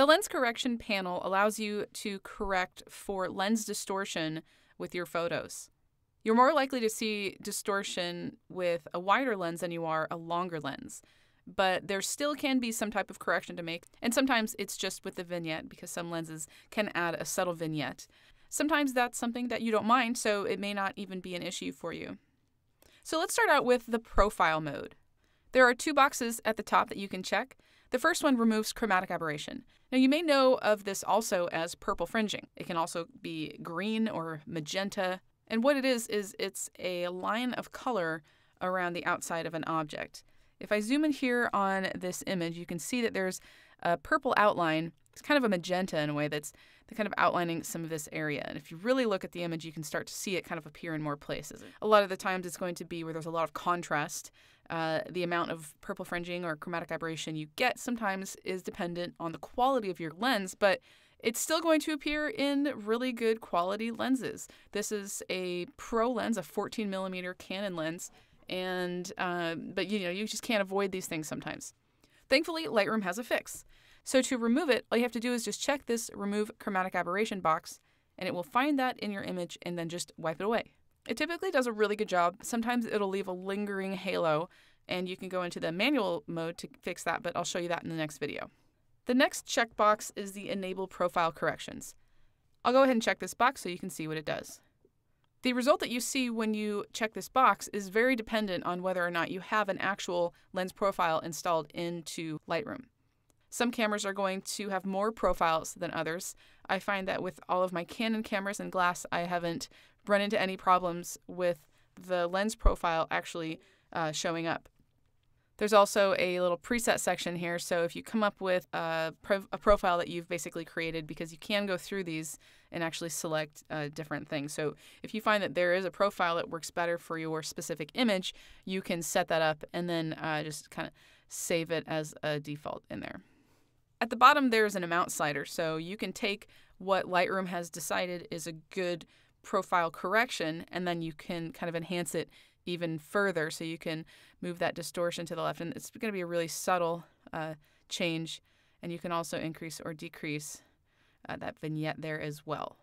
The lens correction panel allows you to correct for lens distortion with your photos. You're more likely to see distortion with a wider lens than you are a longer lens, but there still can be some type of correction to make, and sometimes it's just with the vignette because some lenses can add a subtle vignette. Sometimes that's something that you don't mind, so it may not even be an issue for you. So let's start out with the profile mode. There are two boxes at the top that you can check. The first one removes chromatic aberration. Now, you may know of this also as purple fringing. It can also be green or magenta. And what it is, is it's a line of color around the outside of an object. If I zoom in here on this image, you can see that there's a purple outline. It's kind of a magenta in a way that's kind of outlining some of this area. And if you really look at the image, you can start to see it kind of appear in more places. A lot of the times it's going to be where there's a lot of contrast uh, the amount of purple fringing or chromatic aberration you get sometimes is dependent on the quality of your lens, but it's still going to appear in really good quality lenses. This is a pro lens, a 14 millimeter Canon lens, and uh, but you know you just can't avoid these things sometimes. Thankfully, Lightroom has a fix. So to remove it, all you have to do is just check this remove chromatic aberration box, and it will find that in your image and then just wipe it away. It typically does a really good job. Sometimes it'll leave a lingering halo, and you can go into the manual mode to fix that, but I'll show you that in the next video. The next checkbox is the Enable Profile Corrections. I'll go ahead and check this box so you can see what it does. The result that you see when you check this box is very dependent on whether or not you have an actual lens profile installed into Lightroom. Some cameras are going to have more profiles than others. I find that with all of my Canon cameras and glass, I haven't run into any problems with the lens profile actually uh, showing up. There's also a little preset section here. So if you come up with a, pro- a, profile that you've basically created, because you can go through these and actually select uh, different things. So if you find that there is a profile that works better for your specific image, you can set that up and then uh, just kind of save it as a default in there. At the bottom, there's an amount slider. So you can take what Lightroom has decided is a good profile correction, and then you can kind of enhance it even further. So you can move that distortion to the left, and it's going to be a really subtle uh, change. And you can also increase or decrease uh, that vignette there as well.